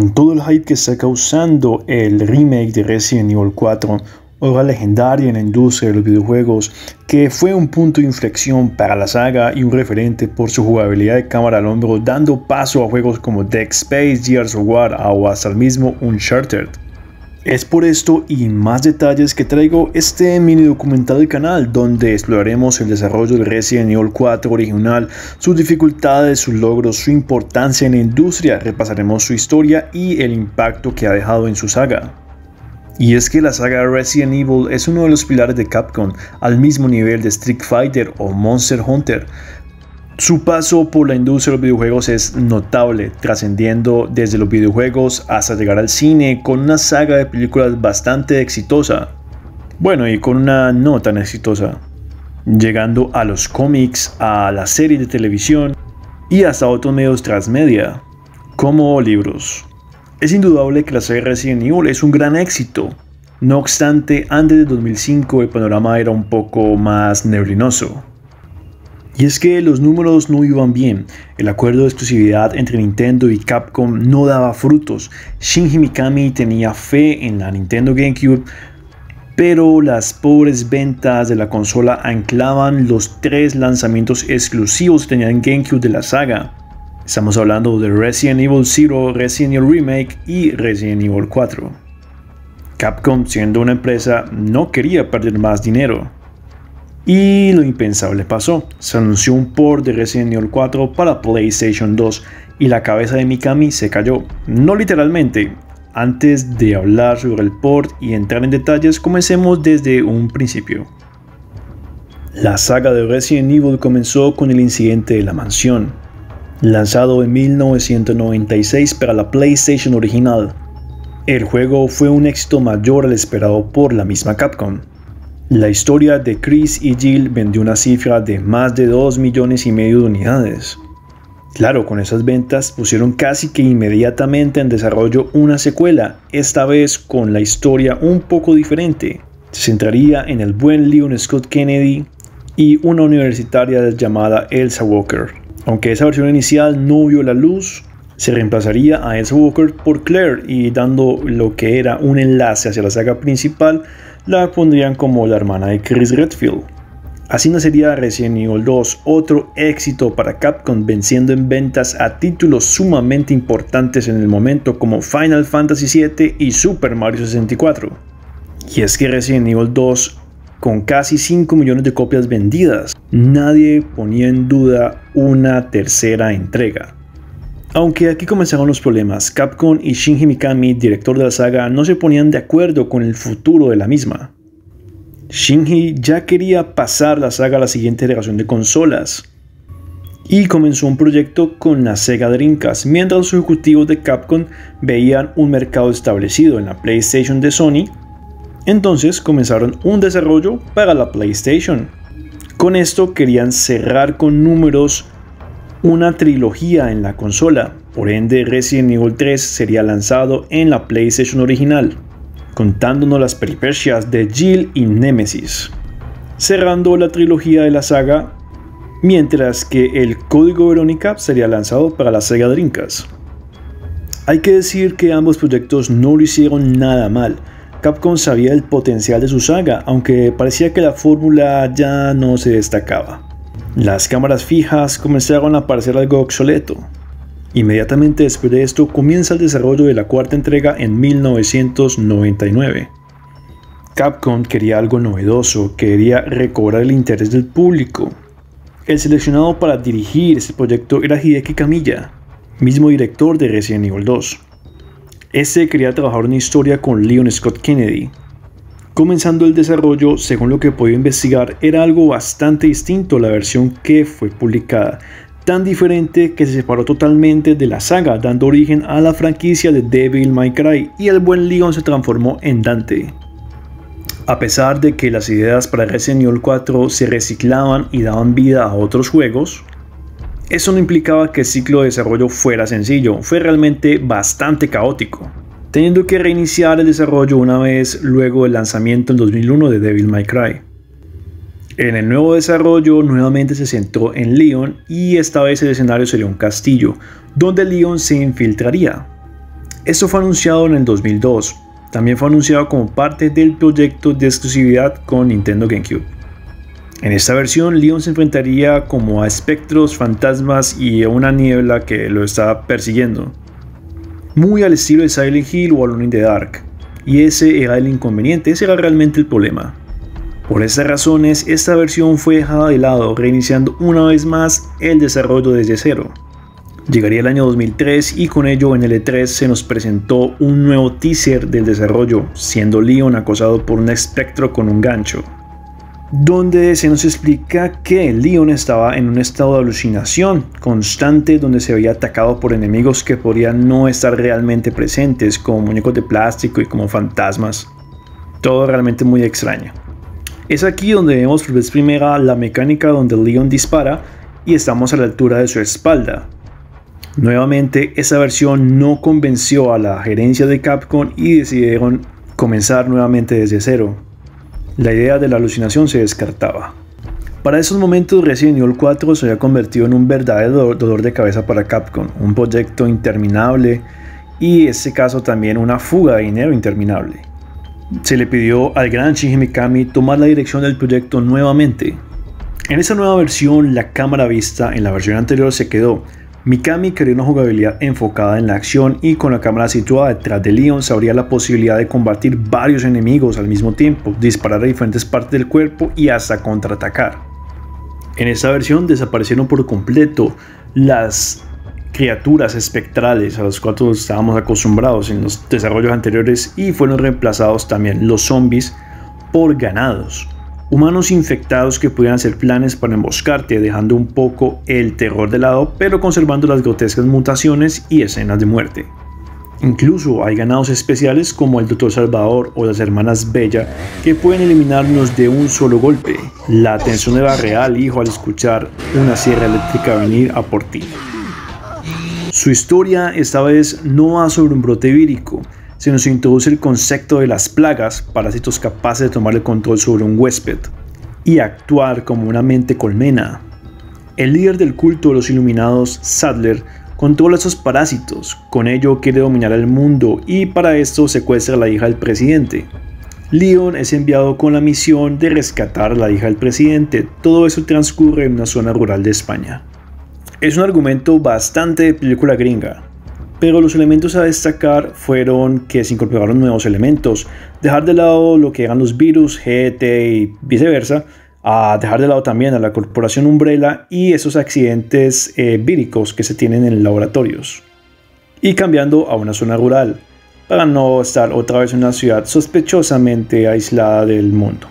Con todo el hype que está causando el remake de Resident Evil 4, obra legendaria en la industria de los videojuegos, que fue un punto de inflexión para la saga y un referente por su jugabilidad de cámara al hombro, dando paso a juegos como Dead Space, Gears of War o hasta el mismo Uncharted. Es por esto y más detalles que traigo este mini documental del canal donde exploraremos el desarrollo del Resident Evil 4 original, sus dificultades, sus logros, su importancia en la industria, repasaremos su historia y el impacto que ha dejado en su saga. Y es que la saga Resident Evil es uno de los pilares de Capcom, al mismo nivel de Street Fighter o Monster Hunter, su paso por la industria de los videojuegos es notable, trascendiendo desde los videojuegos hasta llegar al cine con una saga de películas bastante exitosa. Bueno, y con una no tan exitosa. Llegando a los cómics, a la serie de televisión y hasta otros medios transmedia, como libros. Es indudable que la serie Resident Evil es un gran éxito. No obstante, antes de 2005 el panorama era un poco más neblinoso. Y es que los números no iban bien, el acuerdo de exclusividad entre Nintendo y Capcom no daba frutos, Shinji Mikami tenía fe en la Nintendo GameCube, pero las pobres ventas de la consola anclaban los tres lanzamientos exclusivos que tenían GameCube de la saga. Estamos hablando de Resident Evil 0, Resident Evil Remake y Resident Evil 4. Capcom, siendo una empresa, no quería perder más dinero. Y lo impensable pasó. Se anunció un port de Resident Evil 4 para PlayStation 2 y la cabeza de Mikami se cayó. No literalmente. Antes de hablar sobre el port y entrar en detalles, comencemos desde un principio. La saga de Resident Evil comenzó con el incidente de la mansión, lanzado en 1996 para la PlayStation original. El juego fue un éxito mayor al esperado por la misma Capcom. La historia de Chris y Jill vendió una cifra de más de 2 millones y medio de unidades. Claro, con esas ventas pusieron casi que inmediatamente en desarrollo una secuela, esta vez con la historia un poco diferente. Se centraría en el buen Leon Scott Kennedy y una universitaria llamada Elsa Walker. Aunque esa versión inicial no vio la luz, se reemplazaría a Elsa Walker por Claire y dando lo que era un enlace hacia la saga principal la pondrían como la hermana de Chris Redfield. Así nacería Resident Evil 2, otro éxito para Capcom venciendo en ventas a títulos sumamente importantes en el momento como Final Fantasy VII y Super Mario 64. Y es que Resident Evil 2 con casi 5 millones de copias vendidas, nadie ponía en duda una tercera entrega. Aunque aquí comenzaron los problemas, Capcom y Shinji Mikami, director de la saga, no se ponían de acuerdo con el futuro de la misma. Shinji ya quería pasar la saga a la siguiente generación de consolas y comenzó un proyecto con la Sega Dreamcast, mientras los ejecutivos de Capcom veían un mercado establecido en la PlayStation de Sony, entonces comenzaron un desarrollo para la PlayStation. Con esto querían cerrar con números una trilogía en la consola, por ende Resident Evil 3 sería lanzado en la PlayStation original, contándonos las peripecias de Jill y Nemesis, cerrando la trilogía de la saga, mientras que el código Verónica sería lanzado para la Sega Dreamcast. Hay que decir que ambos proyectos no lo hicieron nada mal, Capcom sabía el potencial de su saga, aunque parecía que la fórmula ya no se destacaba. Las cámaras fijas comenzaron a parecer algo obsoleto. Inmediatamente después de esto comienza el desarrollo de la cuarta entrega en 1999. Capcom quería algo novedoso, quería recobrar el interés del público. El seleccionado para dirigir este proyecto era Hideki Kamiya, mismo director de Resident Evil 2. Este quería trabajar una historia con Leon Scott Kennedy, Comenzando el desarrollo, según lo que he podido investigar, era algo bastante distinto a la versión que fue publicada, tan diferente que se separó totalmente de la saga, dando origen a la franquicia de Devil May Cry y el buen Leon se transformó en Dante. A pesar de que las ideas para Resident Evil 4 se reciclaban y daban vida a otros juegos, eso no implicaba que el ciclo de desarrollo fuera sencillo, fue realmente bastante caótico teniendo que reiniciar el desarrollo una vez luego del lanzamiento en 2001 de Devil May Cry. En el nuevo desarrollo nuevamente se centró en Leon y esta vez el escenario sería un castillo, donde Leon se infiltraría. Esto fue anunciado en el 2002. También fue anunciado como parte del proyecto de exclusividad con Nintendo GameCube. En esta versión, Leon se enfrentaría como a espectros, fantasmas y a una niebla que lo estaba persiguiendo. Muy al estilo de Silent Hill o Alone in the Dark. Y ese era el inconveniente, ese era realmente el problema. Por estas razones, esta versión fue dejada de lado, reiniciando una vez más el desarrollo desde cero. Llegaría el año 2003 y con ello en el E3 se nos presentó un nuevo teaser del desarrollo, siendo Leon acosado por un espectro con un gancho donde se nos explica que Leon estaba en un estado de alucinación constante donde se había atacado por enemigos que podrían no estar realmente presentes, como muñecos de plástico y como fantasmas. Todo realmente muy extraño. Es aquí donde vemos por vez primera la mecánica donde Leon dispara y estamos a la altura de su espalda. Nuevamente, esa versión no convenció a la gerencia de Capcom y decidieron comenzar nuevamente desde cero la idea de la alucinación se descartaba. Para esos momentos Resident Evil 4 se había convertido en un verdadero dolor de cabeza para Capcom, un proyecto interminable y en este caso también una fuga de dinero interminable. Se le pidió al gran Shinji Mikami tomar la dirección del proyecto nuevamente. En esa nueva versión la cámara vista en la versión anterior se quedó, Mikami quería una jugabilidad enfocada en la acción y con la cámara situada detrás de Leon se abría la posibilidad de combatir varios enemigos al mismo tiempo, disparar a diferentes partes del cuerpo y hasta contraatacar. En esta versión desaparecieron por completo las criaturas espectrales a las cuales estábamos acostumbrados en los desarrollos anteriores y fueron reemplazados también los zombies por ganados humanos infectados que pudieran hacer planes para emboscarte, dejando un poco el terror de lado, pero conservando las grotescas mutaciones y escenas de muerte. Incluso hay ganados especiales como el Dr. Salvador o las hermanas Bella que pueden eliminarnos de un solo golpe. La atención era real, hijo, al escuchar una sierra eléctrica venir a por ti. Su historia esta vez no va sobre un brote vírico, se nos introduce el concepto de las plagas, parásitos capaces de tomar el control sobre un huésped y actuar como una mente colmena. El líder del culto de los iluminados, Sadler, controla esos parásitos, con ello quiere dominar el mundo y para esto secuestra a la hija del presidente. Leon es enviado con la misión de rescatar a la hija del presidente, todo eso transcurre en una zona rural de España. Es un argumento bastante de película gringa, pero los elementos a destacar fueron que se incorporaron nuevos elementos, dejar de lado lo que eran los virus, GT y viceversa, a dejar de lado también a la corporación Umbrella y esos accidentes eh, víricos que se tienen en laboratorios. Y cambiando a una zona rural, para no estar otra vez en una ciudad sospechosamente aislada del mundo.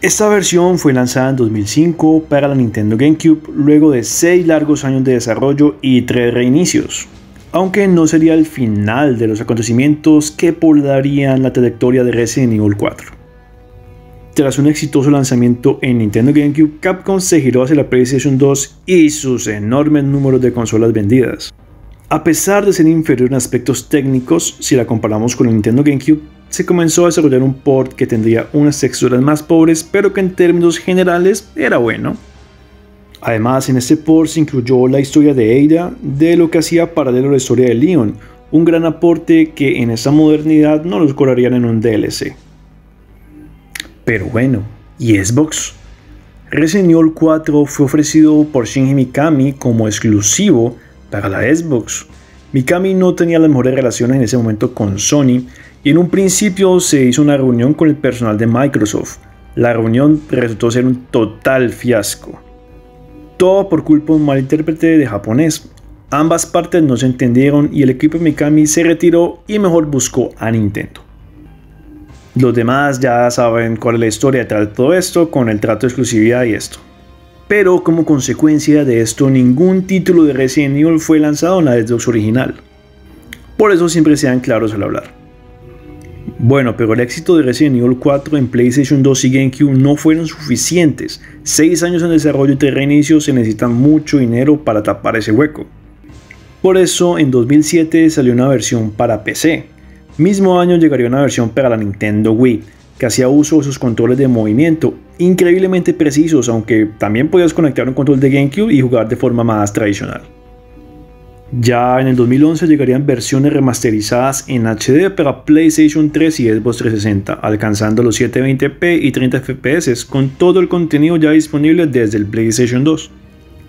Esta versión fue lanzada en 2005 para la Nintendo GameCube luego de 6 largos años de desarrollo y 3 reinicios aunque no sería el final de los acontecimientos que poblarían la trayectoria de Resident Evil 4. Tras un exitoso lanzamiento en Nintendo GameCube, Capcom se giró hacia la PlayStation 2 y sus enormes números de consolas vendidas. A pesar de ser inferior en aspectos técnicos, si la comparamos con el Nintendo GameCube, se comenzó a desarrollar un port que tendría unas texturas más pobres, pero que en términos generales era bueno. Además, en este port se incluyó la historia de Ada, de lo que hacía paralelo a la historia de Leon, un gran aporte que en esa modernidad no los cobrarían en un DLC. Pero bueno, ¿y Xbox? Resident Evil 4 fue ofrecido por Shinji Mikami como exclusivo para la Xbox. Mikami no tenía las mejores relaciones en ese momento con Sony y en un principio se hizo una reunión con el personal de Microsoft. La reunión resultó ser un total fiasco. Todo por culpa de un mal intérprete de japonés. Ambas partes no se entendieron y el equipo Mikami se retiró y mejor buscó a Nintendo. Los demás ya saben cuál es la historia detrás de todo esto con el trato de exclusividad y esto. Pero como consecuencia de esto, ningún título de Resident Evil fue lanzado en la Xbox original. Por eso siempre sean claros al hablar. Bueno, pero el éxito de Resident Evil 4 en PlayStation 2 y GameCube no fueron suficientes. 6 años en desarrollo y 3 reinicios se necesita mucho dinero para tapar ese hueco. Por eso, en 2007 salió una versión para PC. Mismo año llegaría una versión para la Nintendo Wii, que hacía uso de sus controles de movimiento, increíblemente precisos, aunque también podías conectar un control de GameCube y jugar de forma más tradicional. Ya en el 2011 llegarían versiones remasterizadas en HD para PlayStation 3 y Xbox 360, alcanzando los 720p y 30 fps con todo el contenido ya disponible desde el PlayStation 2.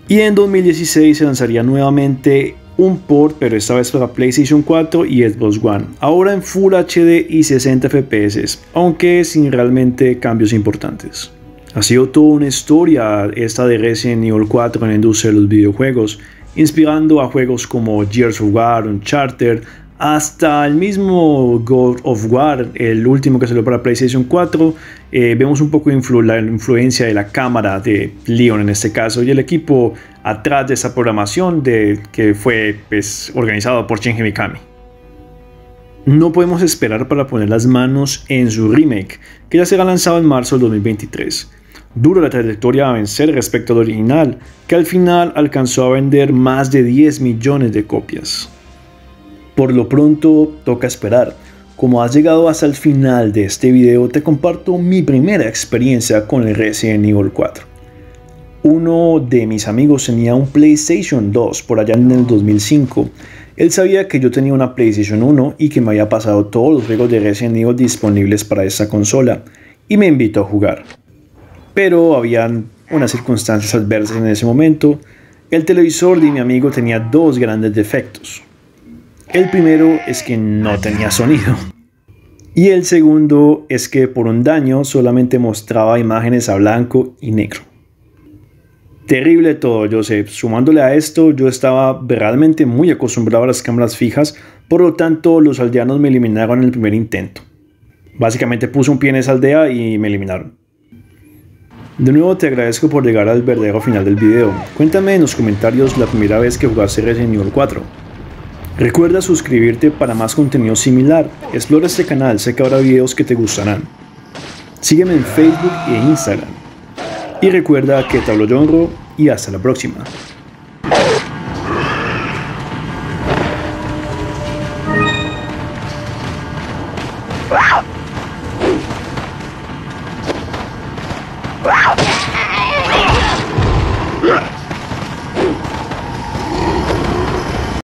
Y en 2016 se lanzaría nuevamente un port, pero esta vez para PlayStation 4 y Xbox One, ahora en Full HD y 60 fps, aunque sin realmente cambios importantes. Ha sido toda una historia esta de Resident Evil 4 en la industria de los videojuegos, inspirando a juegos como Gears of War, Uncharted, hasta el mismo God of War, el último que salió para PlayStation 4, eh, vemos un poco la influencia de la cámara de Leon en este caso y el equipo atrás de esa programación de, que fue pues, organizado por Shinji Mikami. No podemos esperar para poner las manos en su remake, que ya será lanzado en marzo del 2023. Dura la trayectoria a vencer respecto al original, que al final alcanzó a vender más de 10 millones de copias. Por lo pronto, toca esperar. Como has llegado hasta el final de este video, te comparto mi primera experiencia con el Resident Evil 4. Uno de mis amigos tenía un PlayStation 2 por allá en el 2005. Él sabía que yo tenía una PlayStation 1 y que me había pasado todos los juegos de Resident Evil disponibles para esa consola y me invitó a jugar. Pero habían unas circunstancias adversas en ese momento. El televisor de mi amigo tenía dos grandes defectos. El primero es que no tenía sonido. Y el segundo es que por un daño solamente mostraba imágenes a blanco y negro. Terrible todo, yo sé. Sumándole a esto, yo estaba realmente muy acostumbrado a las cámaras fijas, por lo tanto los aldeanos me eliminaron en el primer intento. Básicamente puse un pie en esa aldea y me eliminaron. De nuevo te agradezco por llegar al verdadero final del video. Cuéntame en los comentarios la primera vez que jugaste Resident Evil 4. Recuerda suscribirte para más contenido similar. Explora este canal, sé que habrá videos que te gustarán. Sígueme en Facebook e Instagram. Y recuerda que te hablo Jonro y hasta la próxima.